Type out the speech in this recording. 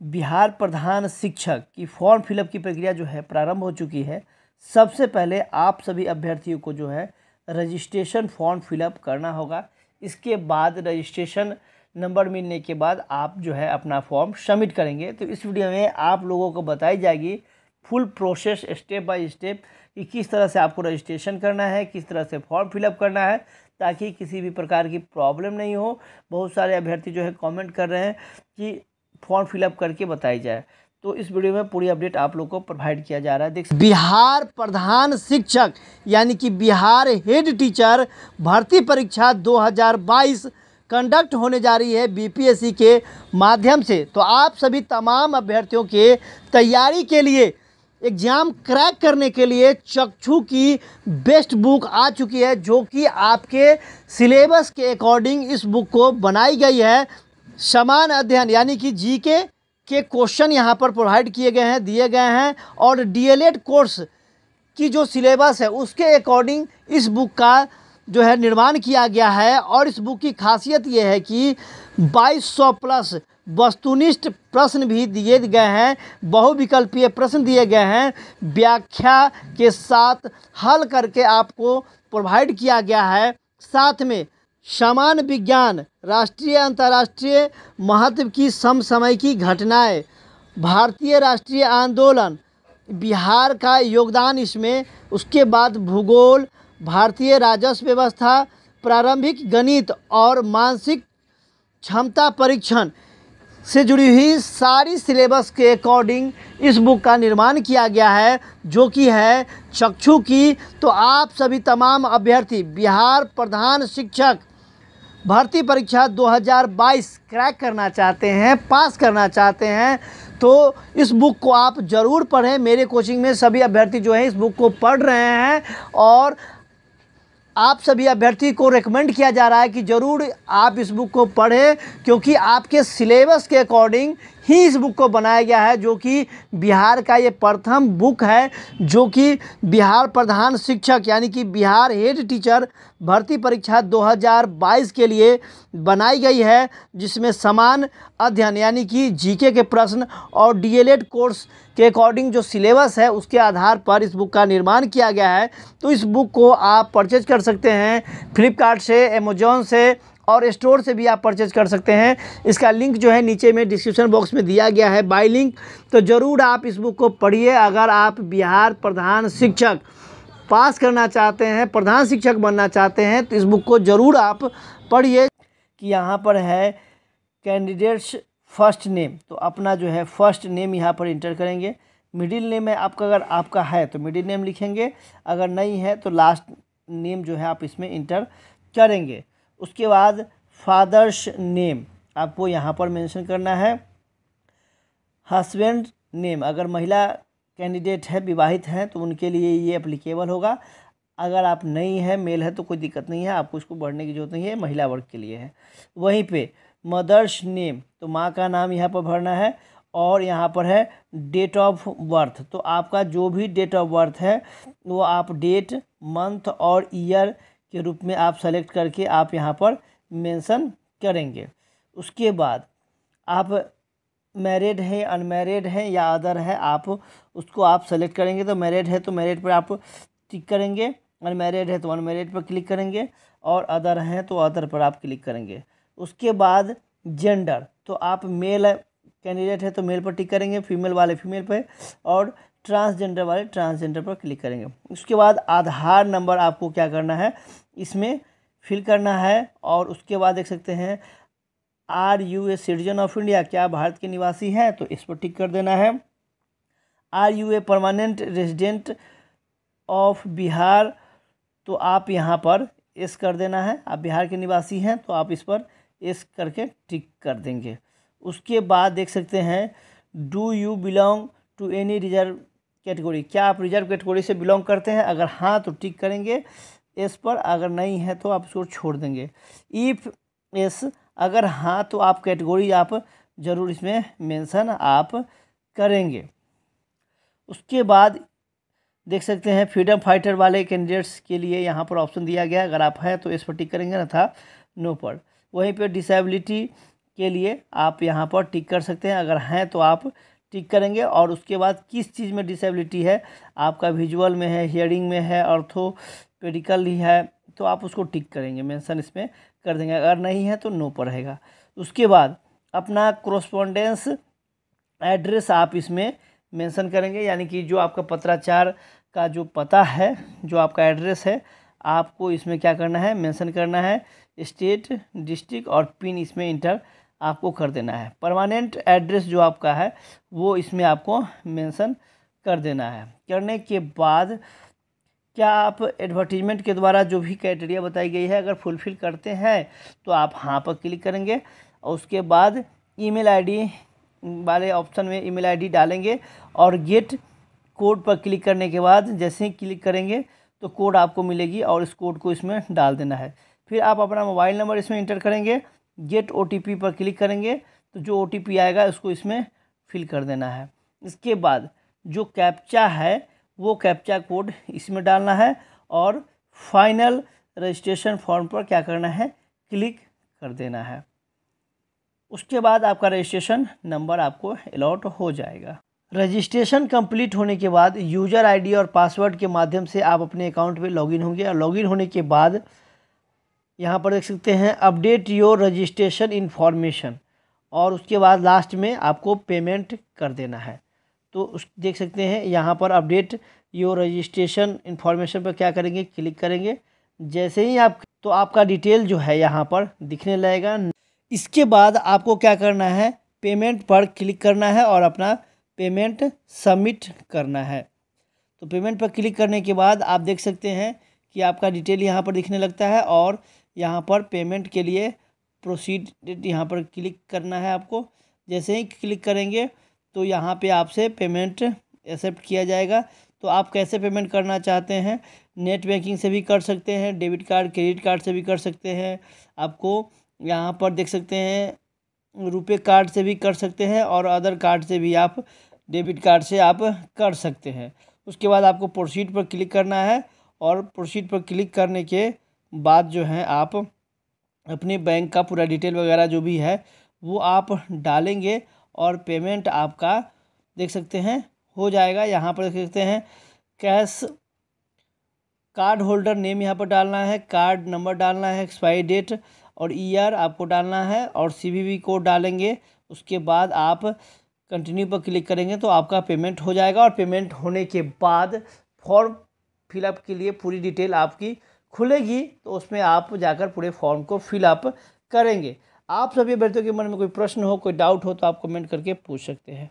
बिहार प्रधान शिक्षक की form fill up की प्रक्रिया जो है, प्रारंभ हो चुकी है। सबसे पहले आप सभी अभ्यर्थियों को जो है रजिस्ट्रेशन फॉर्म फिलअप करना होगा। इसके बाद रजिस्ट्रेशन नंबर मिलने के बाद आप जो है, अपना फॉर्म सबमिट करेंगे। तो इस वीडियो में आप लोगों को बताई जाएगी full process step by step कि किस तरह से आपको रजिस्ट्रेशन करना है, किस तरह से फॉर्म फिलअप करना है, ताकि किसी भी प्रकार की प्रॉब्लम नहीं हो। बहुत सारे अभ्यर्थी जो है कमेंट कर रहे हैं कि फॉर्म फिलअप करके बताई जाए। तो इस वीडियो में पूरी अपडेट आप लोग को प्रोवाइड किया जा रहा है। देख बिहार प्रधान शिक्षक, यानी कि बिहार हेड टीचर भर्ती परीक्षा 2022 कंडक्ट होने जा रही है बीपीएससी के माध्यम से। तो आप सभी तमाम अभ्यर्थियों के तैयारी के लिए एग्ज़ाम क्रैक करने के लिए चक्षु की बेस्ट बुक आ चुकी है, जो कि आपके सिलेबस के अकॉर्डिंग इस बुक को बनाई गई है। समान अध्ययन, यानी कि जी के के क्वेश्चन यहाँ पर प्रोवाइड किए गए हैं, दिए गए हैं, और डीएलएड कोर्स की जो सिलेबस है, उसके अकॉर्डिंग इस बुक का जो है निर्माण किया गया है, और इस बुक की खासियत ये है कि 2200 प्लस वस्तुनिष्ठ प्रश्न भी दिए गए हैं, बहुविकल्पीय प्रश्न दिए गए हैं, व्याख्या के साथ हल करके आपको प्रोवाइड किया गया है। साथ में समान विज्ञान, राष्ट्रीय, अंतर्राष्ट्रीय महत्व की समसमय की घटनाएँ, भारतीय राष्ट्रीय आंदोलन, बिहार का योगदान इसमें, उसके बाद भूगोल, भारतीय राजस्व व्यवस्था, प्रारंभिक गणित और मानसिक क्षमता परीक्षण से जुड़ी हुई सारी सिलेबस के अकॉर्डिंग इस बुक का निर्माण किया गया है, जो कि है चक्षु की। तो आप सभी तमाम अभ्यर्थी, बिहार प्रधान शिक्षक भर्ती परीक्षा 2022 क्रैक करना चाहते हैं, पास करना चाहते हैं तो इस बुक को आप ज़रूर पढ़ें। मेरे कोचिंग में सभी अभ्यर्थी जो हैं इस बुक को पढ़ रहे हैं और आप सभी अभ्यर्थी को रेकमेंड किया जा रहा है कि ज़रूर आप इस बुक को पढ़ें, क्योंकि आपके सिलेबस के अकॉर्डिंग ही इस बुक को बनाया गया है, जो कि बिहार का ये प्रथम बुक है, जो कि बिहार प्रधान शिक्षक, यानी कि बिहार हेड टीचर भर्ती परीक्षा 2022 के लिए बनाई गई है, जिसमें समान अध्ययन, यानी कि जीके के प्रश्न और डीएलएड कोर्स के अकॉर्डिंग जो सिलेबस है, उसके आधार पर इस बुक का निर्माण किया गया है। तो इस बुक को आप परचेज कर सकते हैं, फ्लिपकार्ट से अमेजोन से और स्टोर से भी आप परचेज कर सकते हैं। इसका लिंक जो है नीचे में डिस्क्रिप्शन बॉक्स में दिया गया है बाई लिंक। तो ज़रूर आप इस बुक को पढ़िए। अगर आप बिहार प्रधान शिक्षक पास करना चाहते हैं, प्रधान शिक्षक बनना चाहते हैं तो इस बुक को ज़रूर आप पढ़िए कि यहाँ पर है कैंडिडेट्स फ़र्स्ट नेम। तो अपना जो है फ़र्स्ट नेम यहाँ पर इंटर करेंगे। मिडिल नेम है आपका अगर आपका है तो मिडिल नेम लिखेंगे। अगर नहीं है तो लास्ट नेम जो है आप इसमें इंटर करेंगे। उसके बाद फादर्स नेम, आपको यहाँ पर मेंशन करना है। हस्बैंड नेम, अगर महिला कैंडिडेट है, विवाहित हैं तो उनके लिए ये अप्लीकेबल होगा। अगर आप नहीं है मेल है तो कोई दिक्कत नहीं है, आपको इसको बढ़ने की ज़रूरत नहीं है, महिला वर्ग के लिए है। वहीं पे मदर्स नेम तो माँ का नाम यहाँ पर भरना है, और यहाँ पर है डेट ऑफ़ बर्थ तो आपका जो भी डेट ऑफ़ बर्थ है, वो आप डेट मंथ और ईयर के रूप में आप सेलेक्ट करके आप यहाँ पर मेंशन करेंगे। उसके बाद आप मैरिड है अनमैरिड है या अदर है, आप उसको आप सेलेक्ट करेंगे तो मैरिड है तो मैरिड पर आप टिक करेंगे अनमैरिड है तो अनमैरिड पर क्लिक करेंगे और अदर हैं तो अदर पर आप क्लिक करेंगे। उसके बाद जेंडर तो आप मेल कैंडिडेट है तो मेल पर टिक करेंगे फीमेल वाले फीमेल पर और ट्रांसजेंडर वाले ट्रांसजेंडर पर क्लिक करेंगे। उसके बाद आधार नंबर आपको क्या करना है? इसमें फिल करना है और उसके बाद देख सकते हैं, are you a citizen of India, क्या भारत के निवासी हैं? तो इस पर टिक कर देना है। Are you a permanent resident of Bihar तो आप यहाँ पर एस कर देना है। आप बिहार के निवासी हैं तो आप इस पर एस करके टिक कर देंगे। उसके बाद देख सकते हैं, do you belong to any reserve category, क्या आप रिज़र्व कैटेगरी से बिलोंग करते हैं? अगर हाँ तो टिक करेंगे। एस पर अगर नहीं है तो आप इसको छोड़ देंगे। इफ़ एस अगर हाँ तो आप कैटेगरी आप ज़रूर इसमें मेंशन आप करेंगे। उसके बाद देख सकते हैं, फ्रीडम फाइटर वाले कैंडिडेट्स के लिए यहाँ पर ऑप्शन दिया गया। अगर आप हैं तो इस पर टिक करेंगे ना था नो पर। वहीं पर डिसेबिलिटी के लिए आप यहाँ पर टिक कर सकते हैं। अगर हैं तो आप टिक करेंगे और उसके बाद किस चीज़ में डिसेबिलिटी है? आपका विजुअल में है हियरिंग में है ऑर्थोपेडिकल ही है तो आप उसको टिक करेंगे मेंशन इसमें कर देंगे। अगर नहीं है तो नो पर रहेगा। उसके बाद अपना क्रोस्पोंडेंस एड्रेस आप इसमें मेंशन करेंगे, यानी कि जो आपका पत्राचार का जो पता है, जो आपका एड्रेस है, आपको इसमें क्या करना है? मेंशन करना है। स्टेट डिस्ट्रिक्ट और पिन इसमें इंटर आपको कर देना है। परमानेंट एड्रेस जो आपका है, वो इसमें आपको मेंशन कर देना है। करने के बाद क्या आप एडवर्टीजमेंट के द्वारा जो भी क्राइटेरिया बताई गई है, अगर फुलफ़िल करते हैं तो आप हाँ पर क्लिक करेंगे और उसके बाद ईमेल आईडी वाले ऑप्शन में ईमेल आईडी डालेंगे और गेट कोड पर क्लिक करने के बाद जैसे ही क्लिक करेंगे तो कोड आपको मिलेगी और इस कोड को इसमें डाल देना है। फिर आप अपना मोबाइल नंबर इसमें इंटर करेंगे गेट ओटीपी पर क्लिक करेंगे तो जो ओटीपी आएगा, उसको इसमें फिल कर देना है। इसके बाद जो कैप्चा है, वो कैप्चा कोड इसमें डालना है और फाइनल रजिस्ट्रेशन फॉर्म पर क्या करना है क्लिक कर देना है। उसके बाद आपका रजिस्ट्रेशन नंबर आपको अलॉट हो जाएगा। रजिस्ट्रेशन कंप्लीट होने के बाद यूज़र आईडी और पासवर्ड के माध्यम से आप अपने अकाउंट में लॉगिन होंगे और लॉगिन होने के बाद यहाँ पर देख सकते हैं अपडेट योर रजिस्ट्रेशन इन्फॉर्मेशन और उसके बाद लास्ट में आपको पेमेंट कर देना है। तो उस, देख सकते हैं, यहाँ पर अपडेट योर रजिस्ट्रेशन इन्फॉर्मेशन पर क्या करेंगे? क्लिक करेंगे। जैसे ही आप तो आपका डिटेल जो है यहाँ पर दिखने लगेगा। इसके बाद आपको क्या करना है? पेमेंट पर क्लिक करना है और अपना पेमेंट सबमिट करना है। तो पेमेंट पर क्लिक करने के बाद आप देख सकते हैं कि आपका डिटेल यहाँ पर दिखने लगता है और यहाँ पर पेमेंट के लिए प्रोसीड यहाँ पर क्लिक करना है आपको। जैसे ही क्लिक करेंगे तो यहाँ पे आपसे पेमेंट एक्सेप्ट किया जाएगा। तो आप कैसे पेमेंट करना चाहते हैं? नेट बैंकिंग से भी कर सकते हैं डेबिट कार्ड क्रेडिट कार्ड से भी कर सकते हैं। आपको यहाँ पर देख सकते हैं रुपए कार्ड से भी कर सकते हैं और अदर कार्ड से भी आप डेबिट कार्ड से आप कर सकते हैं। उसके बाद आपको प्रोसीड पर क्लिक करना है और प्रोसीड पर क्लिक करने के बाद जो है, आप अपने बैंक का पूरा डिटेल वगैरह जो भी है, वो आप डालेंगे और पेमेंट आपका, देख सकते हैं, हो जाएगा। यहाँ पर देख सकते हैं, कैश कार्ड होल्डर नेम यहाँ पर डालना है, कार्ड नंबर डालना है, एक्सपायरी डेट और ईयर आपको डालना है और सी कोड डालेंगे। उसके बाद आप कंटिन्यू पर क्लिक करेंगे तो आपका पेमेंट हो जाएगा और पेमेंट होने के बाद फॉर्म फिलअप के लिए पूरी डिटेल आपकी खुलेगी तो उसमें आप जाकर पूरे फॉर्म को फिलअप करेंगे। आप सभी अभ्यर्थियों के मन में कोई प्रश्न हो, कोई डाउट हो तो आप कमेंट करके पूछ सकते हैं।